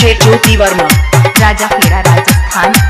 Sheth Jyoti Verma. Raja Kheda Rajasthan.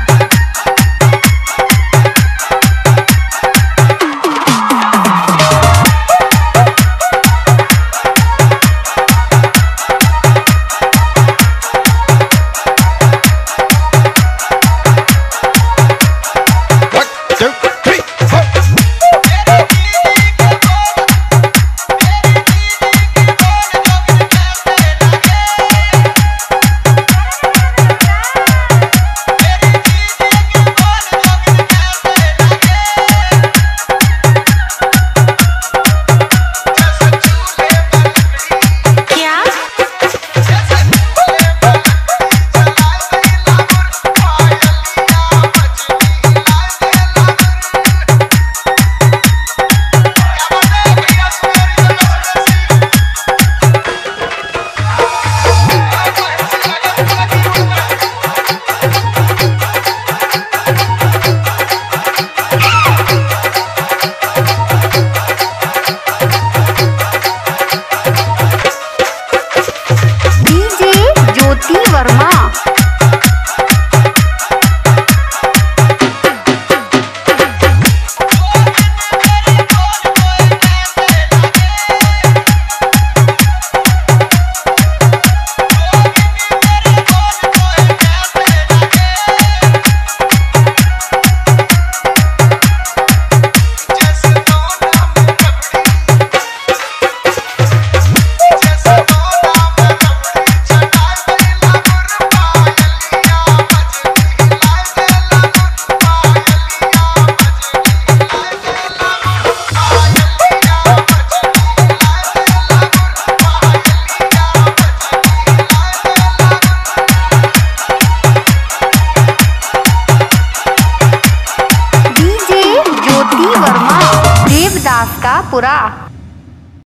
DJ Jyoti